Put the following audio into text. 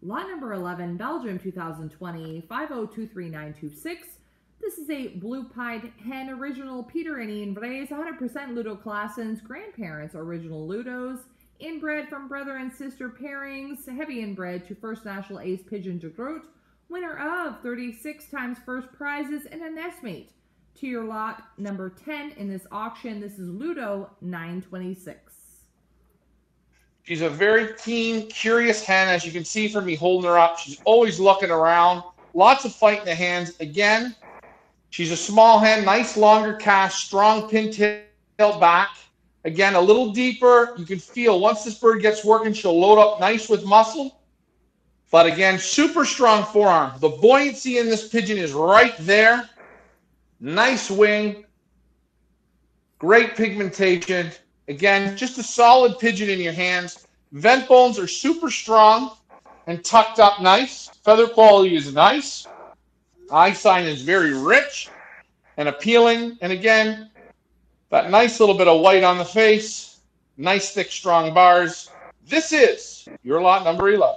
Lot number 11, Belgium 2020, 5023926. This is a blue pied hen original Peter and Ian Vrays, 100% Ludo Claessens, grandparents original Ludos, inbred from brother and sister pairings, heavy inbred to First National Ace Pigeon de Groot, winner of 36 times first prizes and a nestmate. To your lot number 10 in this auction, this is Ludo 926. She's a very keen, curious hen, as you can see from me holding her up. She's always looking around. Lots of fight in the hands. Again, she's a small hen, nice longer cast, strong pintail back. Again, a little deeper. You can feel once this bird gets working, she'll load up nice with muscle. But again, super strong forearm. The buoyancy in this pigeon is right there. Nice wing. Great pigmentation. Again, just a solid pigeon in your hands. Vent bones are super strong and tucked up nice. Feather quality is nice. Eye sign is very rich and appealing. And again, that nice little bit of white on the face. Nice, thick, strong bars. This is your lot number 11.